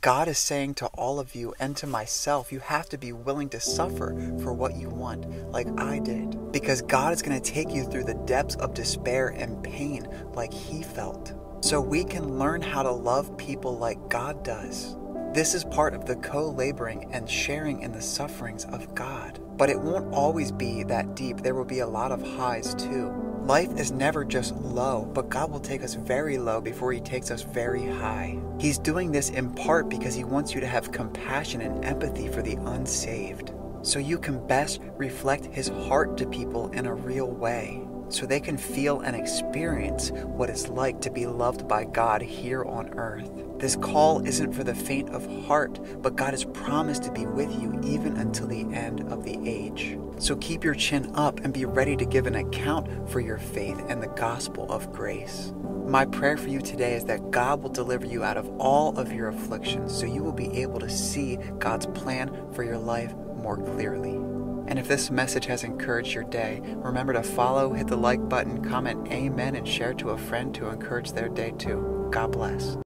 God is saying to all of you and to myself, you have to be willing to suffer for what you want, like I did. Because God is going to take you through the depths of despair and pain like He felt. So we can learn how to love people like God does. This is part of the co laboring and sharing in the sufferings of God. But it won't always be that deep, there will be a lot of highs too. Life is never just low, but God will take us very low before He takes us very high. He's doing this in part because He wants you to have compassion and empathy for the unsaved, so you can best reflect His heart to people in a real way so they can feel and experience what it's like to be loved by God here on earth. This call isn't for the faint of heart, but God has promised to be with you even until the end of the age. So keep your chin up and be ready to give an account for your faith and the gospel of grace. My prayer for you today is that God will deliver you out of all of your afflictions so you will be able to see God's plan for your life more clearly. This message has encouraged your day, remember to follow, hit the like button, comment amen, and share to a friend to encourage their day too. God bless.